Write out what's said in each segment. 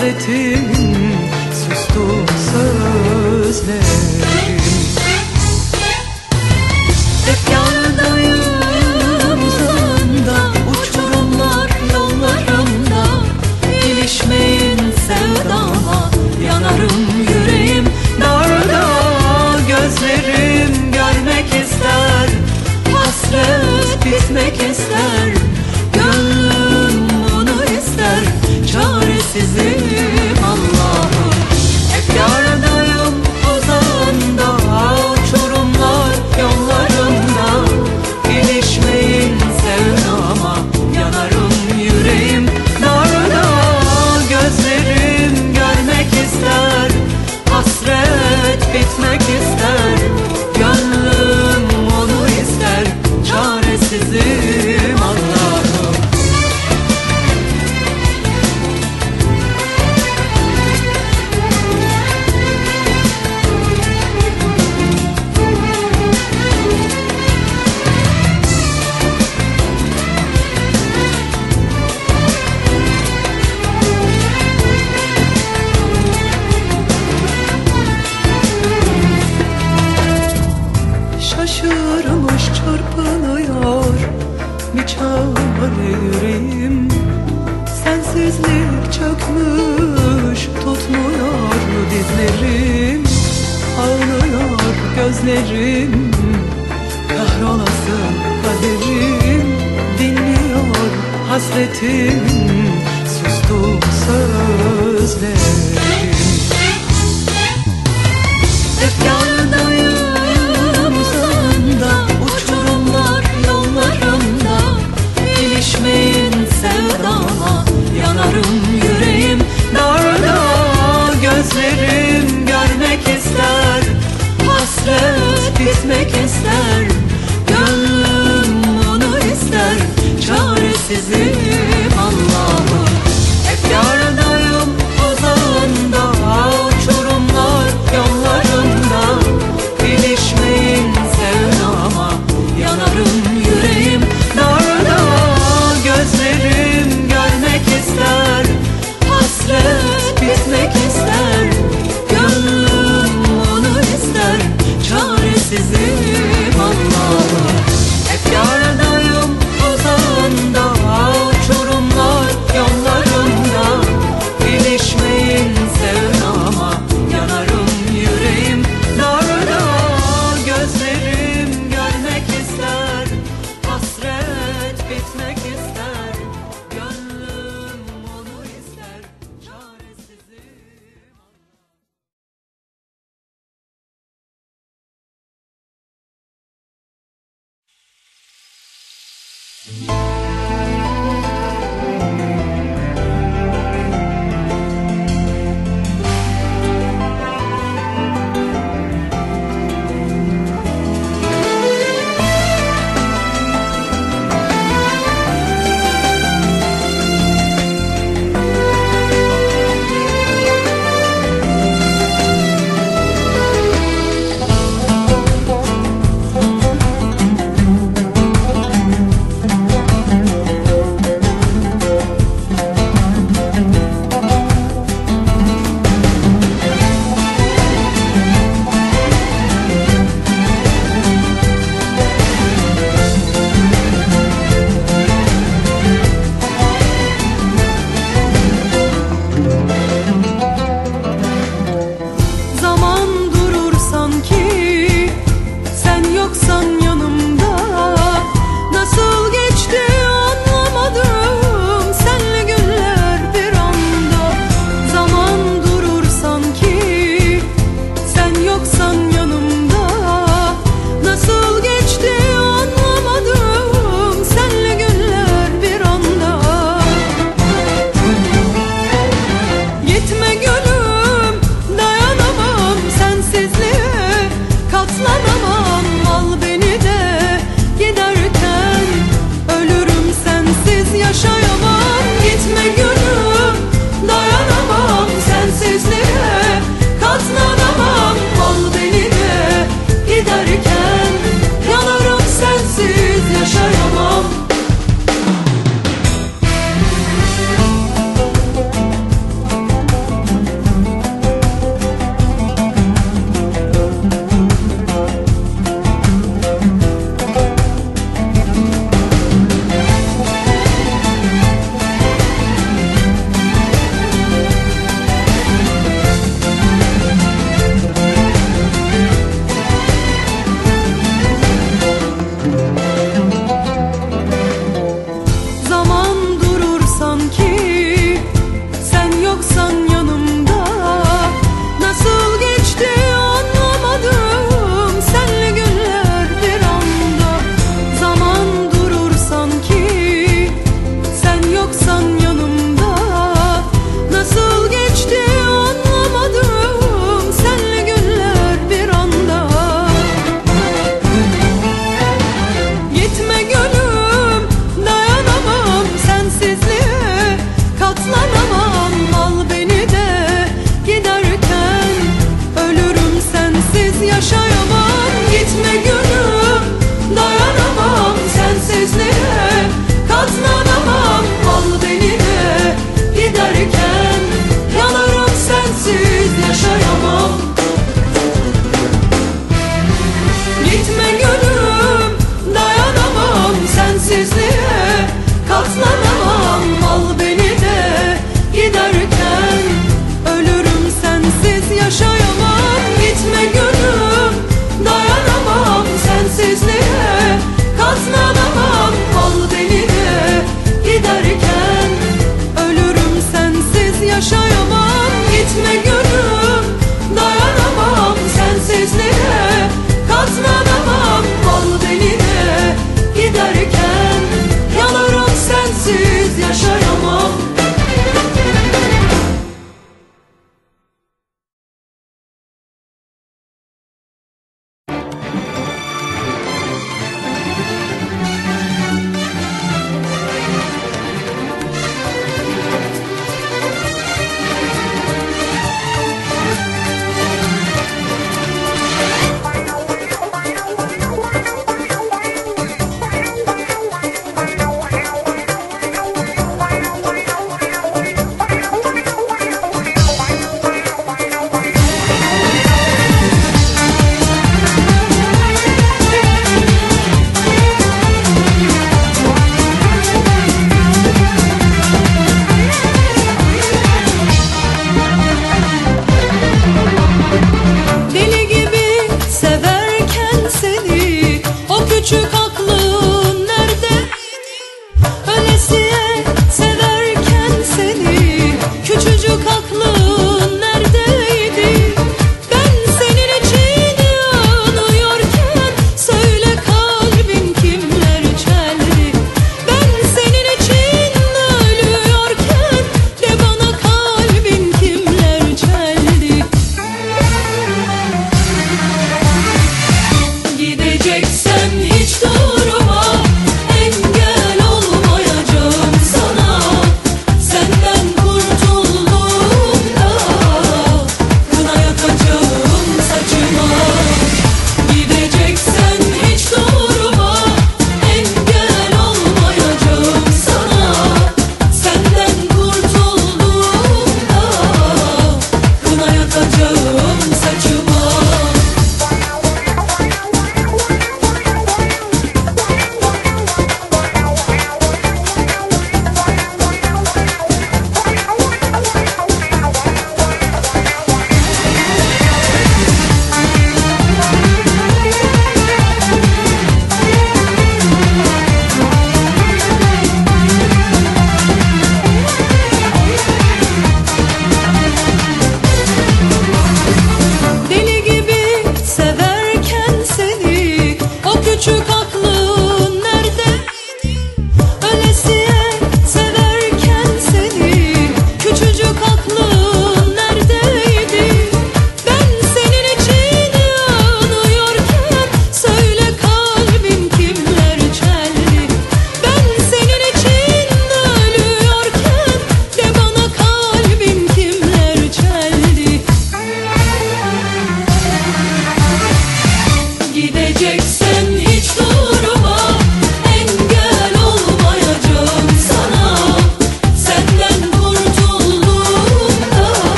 hasretim Sustu sözlerim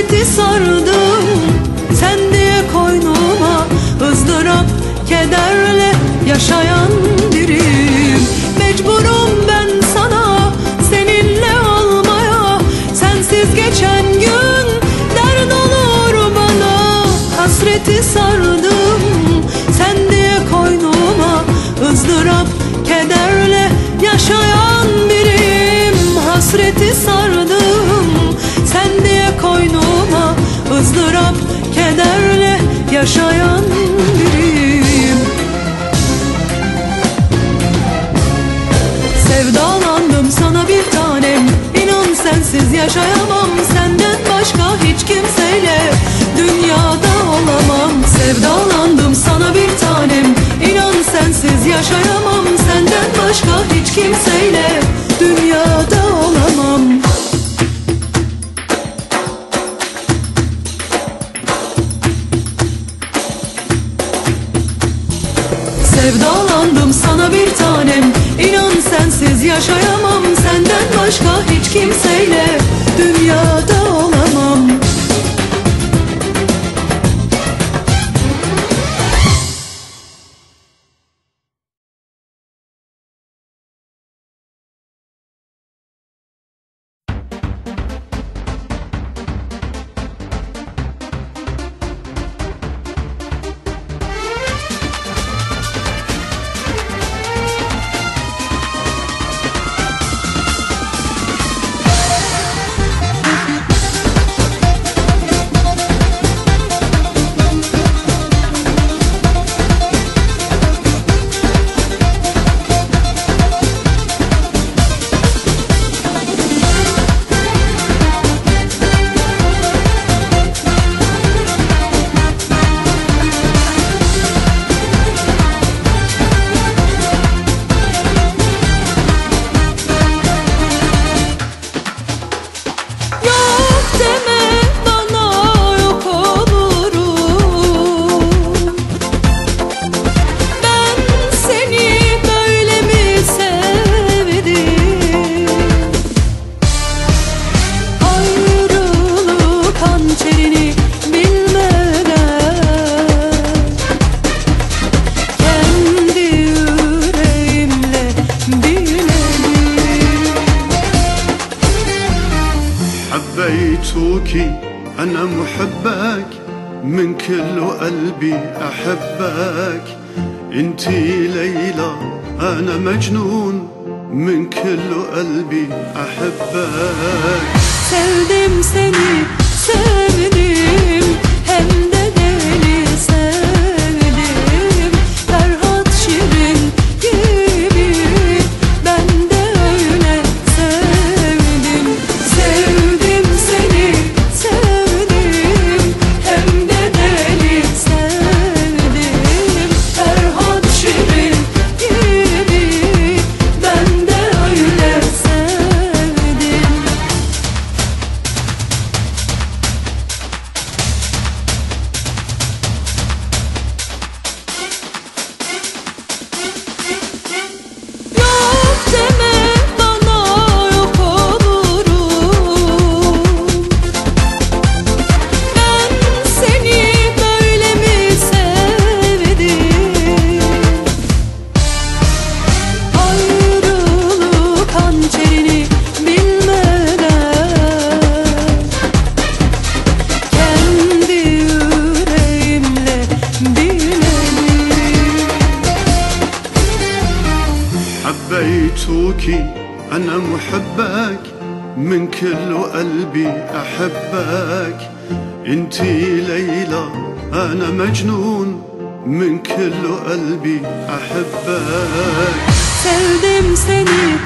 hasreti sardım Sen diye koynuma ızdırap kederle yaşayan biriyim. Mecburum ben sana seninle olmaya Sensiz geçen gün dert olur bana. Hasreti sardım sen diye koynuma ızdırap kederle yaşayan yaşayan biriyim. Sevdalandım sana bir tanem. İnan sensiz yaşayamam. Senden başka hiç kimseyle Dünyada olamam. Sevdalandım sana bir tanem. İnan sensiz yaşayamam. Senden başka hiç kimseyle سوكي أنا محبك من كل قلبي أحبك انتي ليلى أنا مجنون من كل قلبي أحبك Sevdim seni, sevdim أنا مجنون من كل قلبي أحبك. سلم سلم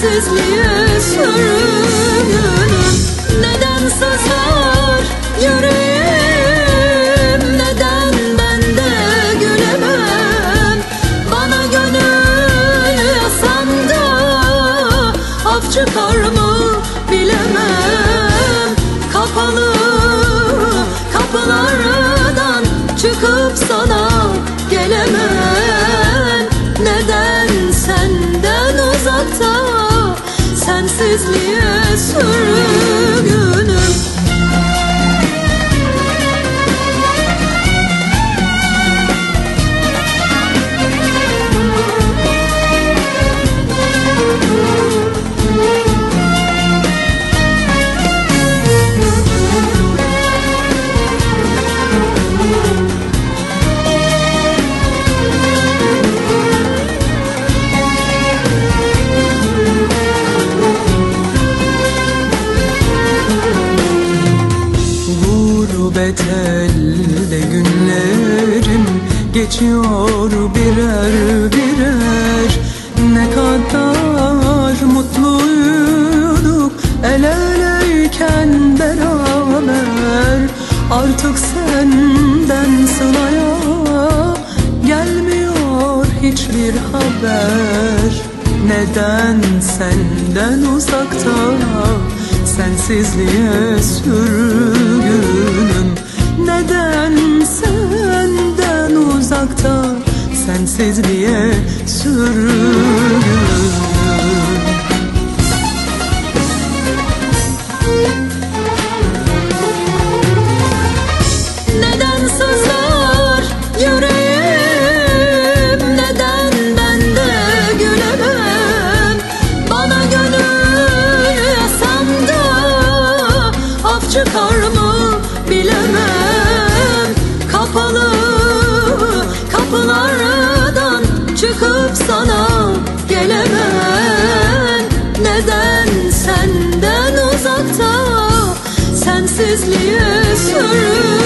sensizliğe sarıl geçiyor birer birer. Ne kadar mutluyduk el eleyken beraber. Artık senden sılaya gelmiyor hiçbir haber. Neden senden uzakta sensizliğe sürgünüm hayata sensizliğe sürgün sensizliğe sürür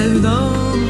sevdam